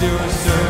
your service.